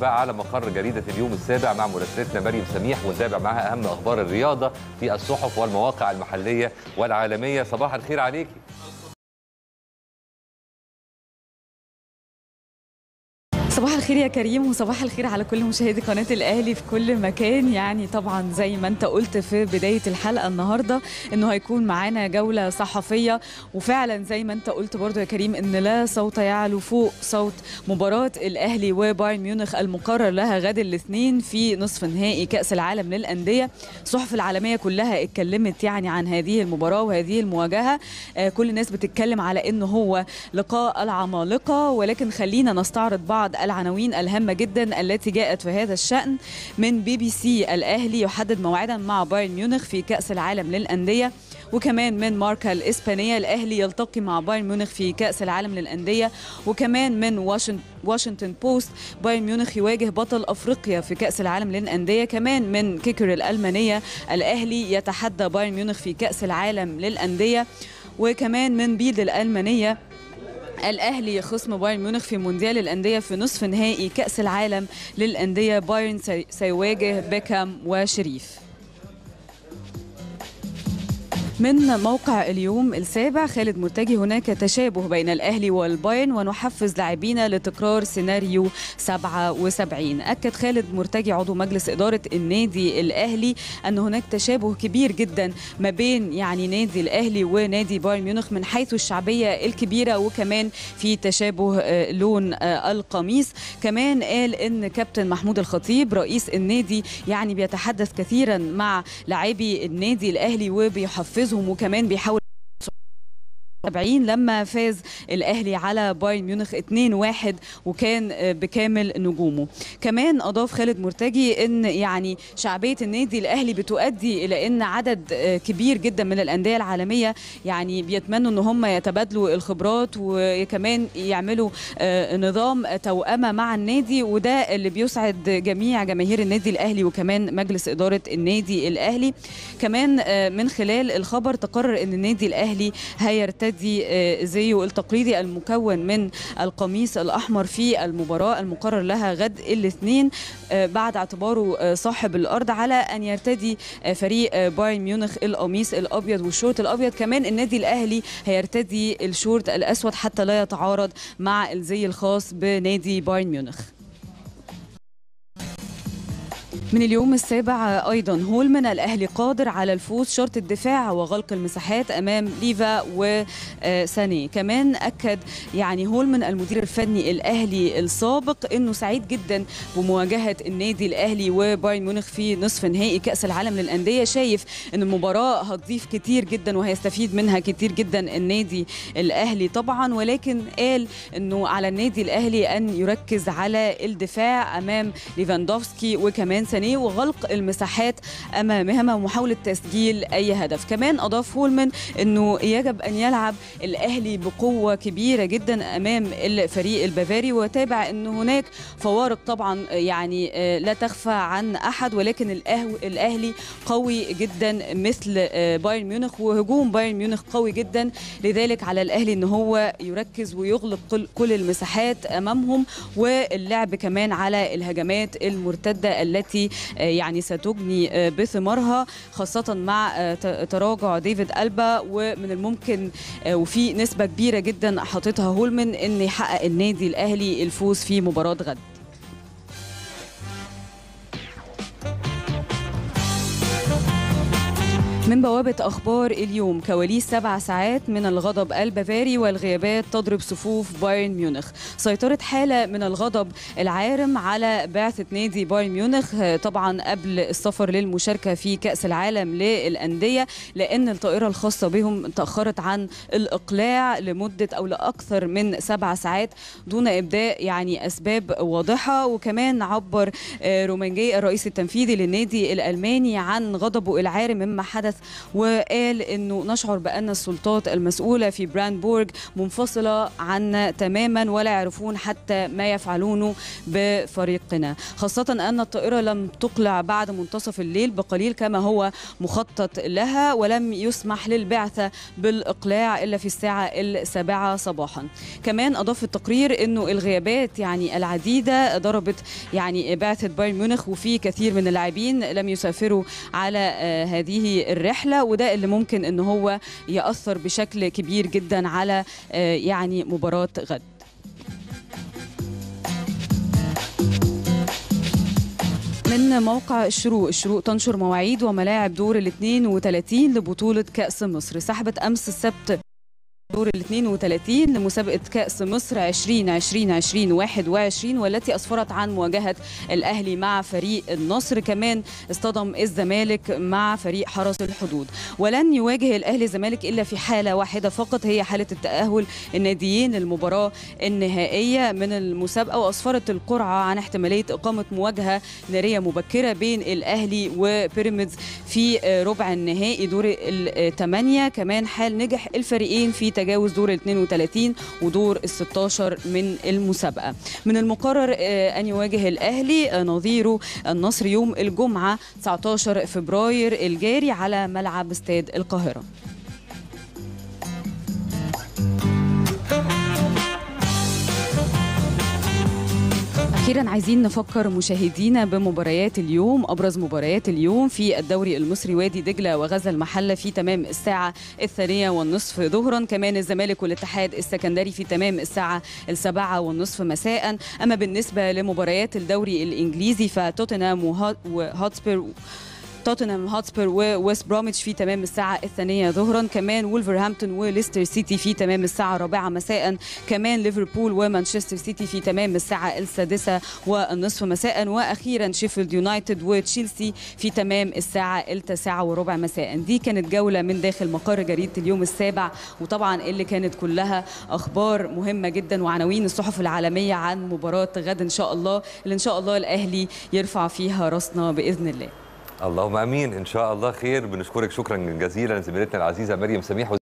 بقى على مقر جريدة اليوم السابع مع مراسلتنا مريم سميح ونتابع معها أهم أخبار الرياضة في الصحف والمواقع المحلية والعالمية. صباح الخير عليكي. صباح الخير يا كريم وصباح الخير على كل مشاهدي قناة الأهلي في كل مكان. يعني طبعا زي ما أنت قلت في بداية الحلقة النهاردة إنه هيكون معانا جولة صحفية. وفعلا زي ما أنت قلت برضو يا كريم إن لا صوت يعلو فوق صوت مباراة الأهلي وبايرن ميونخ المقرر لها غد الاثنين في نصف نهائي كأس العالم للأندية. الصحف العالمية كلها اتكلمت يعني عن هذه المباراة وهذه المواجهة. آه كل الناس بتتكلم على إنه هو لقاء العمالقة. ولكن خلينا نستعرض بعض العناوين الهامة جدا التي جاءت في هذا الشأن من بي بي سي الأهلي يحدد موعدا مع بايرن ميونخ في كأس العالم للأندية. وكمان من ماركا الإسبانية الأهلي يلتقي مع بايرن ميونخ في كأس العالم للأندية. وكمان من واشنطن بوست بايرن ميونخ يواجه بطل أفريقيا في كأس العالم للأندية. كمان من كيكر الألمانية الأهلي يتحدى بايرن ميونخ في كأس العالم للأندية. وكمان من بيلد الألمانية الأهلي خصم بايرن ميونخ في مونديال الأندية في نصف نهائي كأس العالم للأندية. بايرن سيواجه بيكهام وشريف. من موقع اليوم السابع خالد مرتجي هناك تشابه بين الأهلي والبايرن ونحفز لاعبينا لتكرار سيناريو 77 أكد خالد مرتجي عضو مجلس إدارة النادي الأهلي أن هناك تشابه كبير جدا ما بين يعني نادي الأهلي ونادي بايرن ميونخ من حيث الشعبية الكبيرة وكمان في تشابه لون القميص. كمان قال إن كابتن محمود الخطيب رئيس النادي يعني بيتحدث كثيرا مع لاعبي النادي الأهلي وبيحفز بيحفزهم وكمان بيحاول 70 لما فاز الأهلي على بايرن ميونخ 2-1 وكان بكامل نجومه. كمان أضاف خالد مرتجي إن يعني شعبية النادي الأهلي بتؤدي إلى إن عدد كبير جدا من الأندية العالمية يعني بيتمنوا إن هم يتبادلوا الخبرات وكمان يعملوا نظام توأمة مع النادي وده اللي بيسعد جميع جماهير النادي الأهلي وكمان مجلس إدارة النادي الأهلي. كمان من خلال الخبر تقرر إن النادي الأهلي هيرتدي يرتدي زيه التقليدي المكون من القميص الأحمر في المباراة المقرر لها غد الاثنين بعد اعتباره صاحب الأرض على أن يرتدي فريق بايرن ميونخ القميص الأبيض والشورت الأبيض. كمان النادي الأهلي هيرتدي الشورت الأسود حتى لا يتعارض مع الزي الخاص بنادي بايرن ميونخ. من اليوم السابع أيضا. هولمان الأهلي قادر على الفوز شرط الدفاع وغلق المساحات أمام ليفا وساني كمان أكد يعني هولمان المدير الفني الأهلي السابق إنه سعيد جدا بمواجهة النادي الأهلي وبايرن ميونخ في نصف نهائي كأس العالم للأندية. شايف إن المباراة هتضيف كتير جدا وهيستفيد منها كتير جدا النادي الأهلي طبعا. ولكن قال إنه على النادي الأهلي أن يركز على الدفاع أمام ليفاندوفسكي وكمان ساني وغلق المساحات أمامهما ومحاولة تسجيل أي هدف. كمان أضاف هولمان إنه يجب أن يلعب الأهلي بقوة كبيرة جدا أمام الفريق البافاري وتابع إن هناك فوارق طبعا يعني لا تخفى عن أحد ولكن الأهلي قوي جدا مثل بايرن ميونخ وهجوم بايرن ميونخ قوي جدا. لذلك على الأهلي إن هو يركز ويغلق كل المساحات أمامهم واللعب كمان على الهجمات المرتدة التي يعني ستجني بثمارها خاصة مع تراجع ديفيد ألبا ومن الممكن وفي نسبة كبيرة جدا حاططها هولمان أن يحقق النادي الأهلي الفوز في مباراة غد. من بوابة أخبار اليوم كواليس سبع ساعات من الغضب البافاري والغيابات تضرب صفوف بايرن ميونخ. سيطرت حالة من الغضب العارم على بعثة نادي بايرن ميونخ طبعا قبل السفر للمشاركة في كأس العالم للأندية لأن الطائرة الخاصة بهم تأخرت عن الإقلاع لمدة أو لأكثر من سبع ساعات دون إبداء يعني أسباب واضحة. وكمان عبر رومينيجي الرئيس التنفيذي للنادي الألماني عن غضبه العارم مما حدث وقال إنه نشعر بأن السلطات المسؤولة في براندبورغ منفصلة عنا تماما ولا يعرفون حتى ما يفعلونه بفريقنا. خاصة أن الطائرة لم تقلع بعد منتصف الليل بقليل كما هو مخطط لها ولم يسمح للبعثه بالإقلاع إلا في الساعة السابعة صباحا. كمان أضاف التقرير إنه الغيابات يعني العديدة ضربت يعني بعثه بايرن ميونخ وفي كثير من اللاعبين لم يسافروا على آه، هذه الرحلة. وده اللي ممكن إن هو يأثر بشكل كبير جدا على آه، يعني مباراة غد. من موقع الشروق الشروق تنشر مواعيد وملاعب دور ال 32 لبطولة كأس مصر. سحبت أمس السبت دور ال 32 لمسابقة كأس مصر 2020 2021 والتي أسفرت عن مواجهة الأهلي مع فريق النصر. كمان اصطدم الزمالك مع فريق حرس الحدود. ولن يواجه الأهلي الزمالك إلا في حالة واحدة فقط هي حالة التأهل الناديين للمباراة النهائية من المسابقة. وأسفرت القرعة عن احتمالية إقامة مواجهة نارية مبكرة بين الأهلي وبيراميدز في ربع النهائي دور الثمانية. كمان حال نجح الفريقين في تجاوز دور ال 32 ودور ال 16 من المسابقة. من المقرر آه، أن يواجه الأهلي آه، نظيره النصر يوم الجمعة 19 فبراير الجاري على ملعب استاد القاهرة. أخيرا عايزين نفكر مشاهدينا بمباريات اليوم أبرز مباريات اليوم في الدوري المصري وادي دجلة وغزل المحلة في تمام الساعة الثانية والنصف ظهرا. كمان الزمالك والاتحاد السكندري في تمام الساعة السابعة والنصف مساء. أما بالنسبة لمباريات الدوري الإنجليزي فتوتنهام وها- وهوتسبير توتنهام هوتسبير وويست بروميتش في تمام الساعة الثانية ظهرا. كمان وولفرهامبتون وليستر سيتي في تمام الساعة الرابعة مساء. كمان ليفربول ومانشستر سيتي في تمام الساعة السادسة والنصف مساء. وأخيرا شيفيلد يونايتد وتشيلسي في تمام الساعة التاسعة وربع مساء. دي كانت جولة من داخل مقر جريدة اليوم السابع. وطبعا اللي كانت كلها أخبار مهمة جدا وعناوين الصحف العالمية عن مباراة غد إن شاء الله اللي إن شاء الله الأهلي يرفع فيها راسنا بإذن الله. اللهم آمين. إن شاء الله خير. بنشكرك شكرا جزيلا زميلتنا العزيزة مريم سميح.